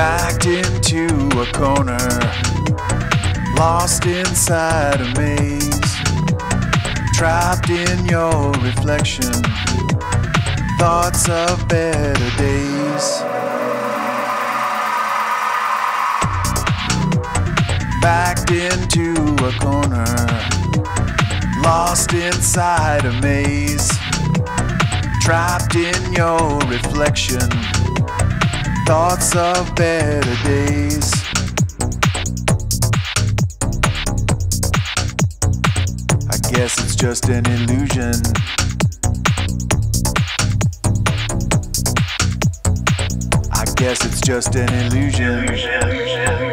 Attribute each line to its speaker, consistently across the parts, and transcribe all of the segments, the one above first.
Speaker 1: Backed into a corner, lost inside a maze, trapped in your reflection, thoughts of better days. Backed into a corner, lost inside a maze, trapped in your reflection thoughts of better days. I guess it's just an illusion. I guess it's just an illusion. Backed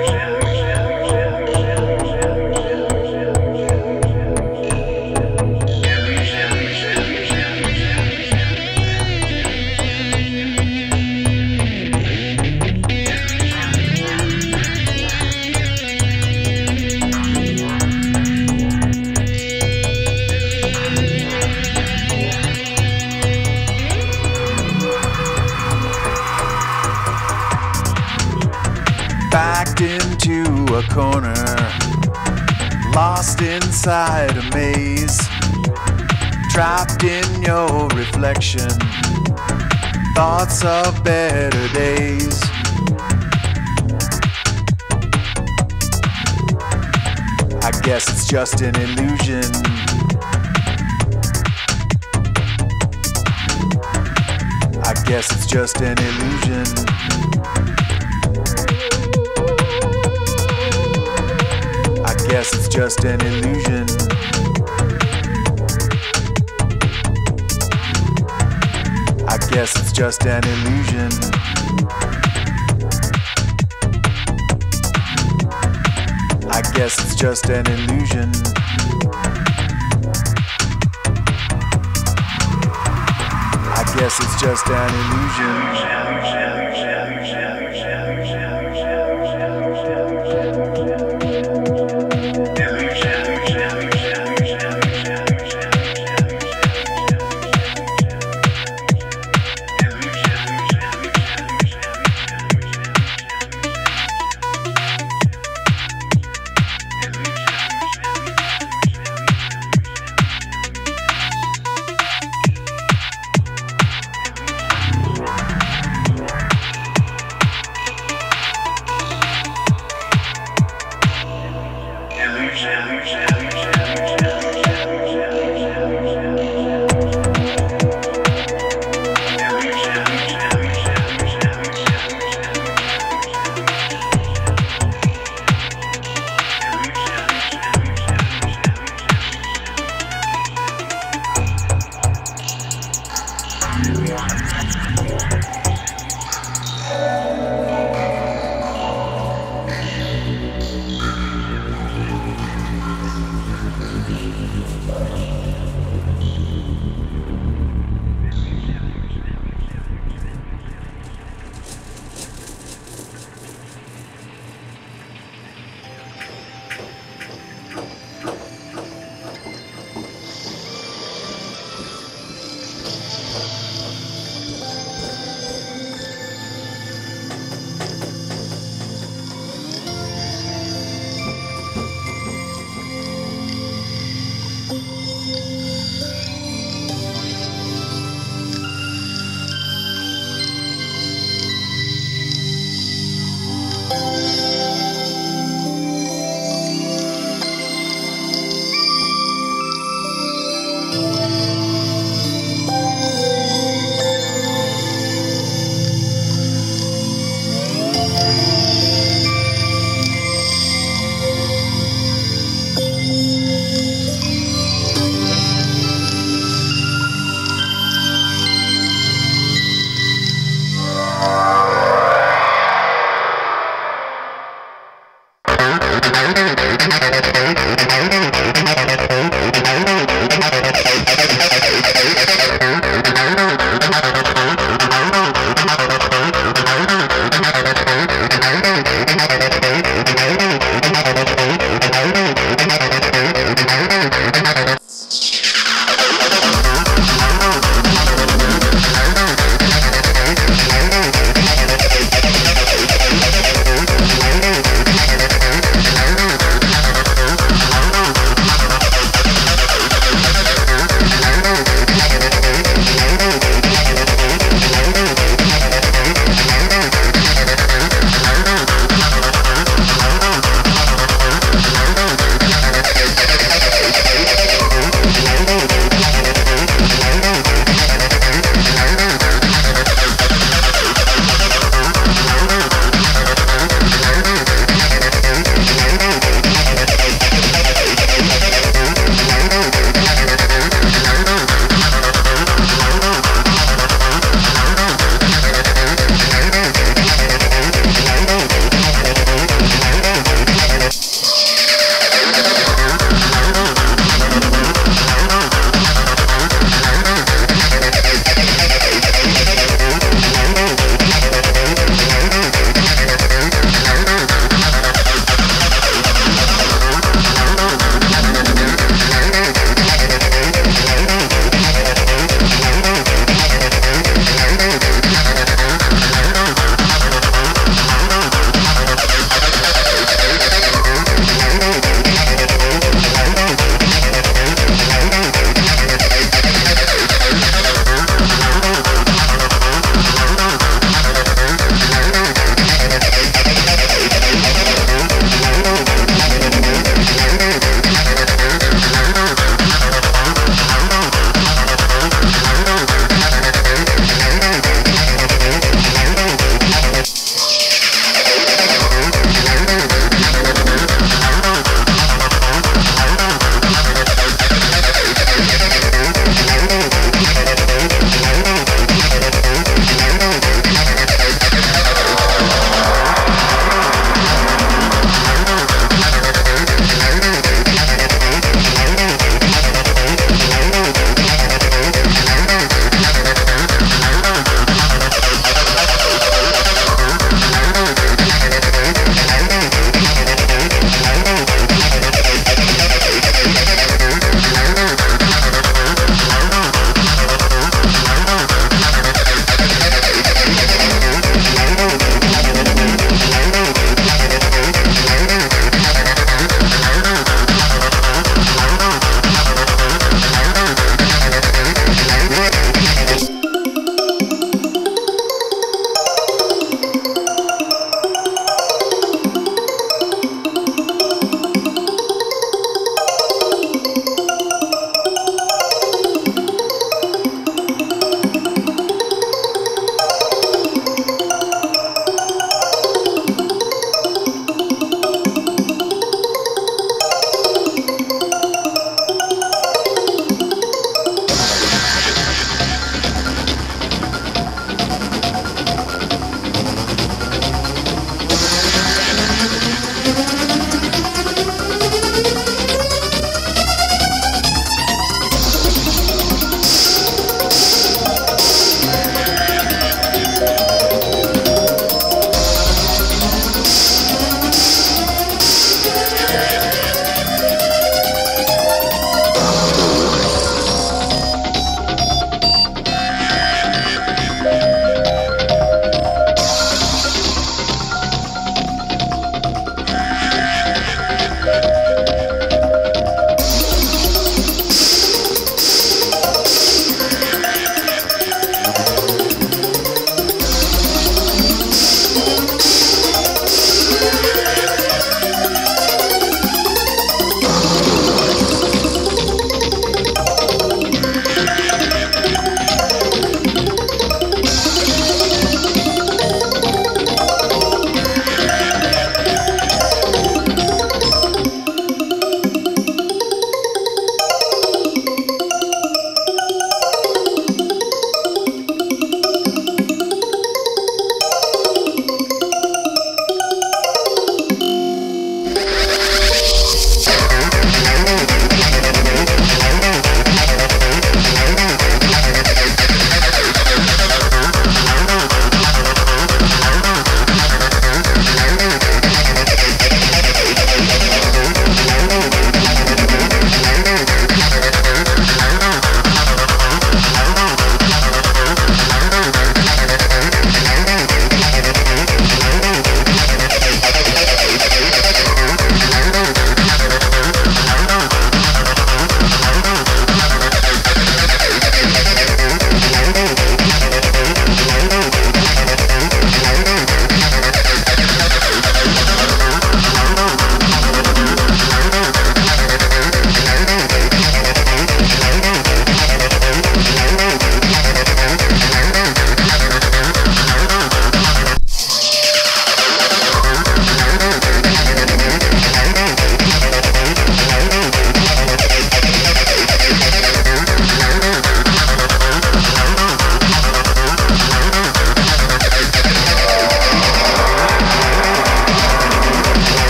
Speaker 1: inside a maze, trapped in your reflection, thoughts of better days. I guess it's just an illusion. I guess it's just an illusion. Guess it's just an illusion. I guess it's just an illusion. I guess it's just an illusion. I guess it's just an illusion.
Speaker 2: Thank you.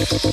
Speaker 1: Thank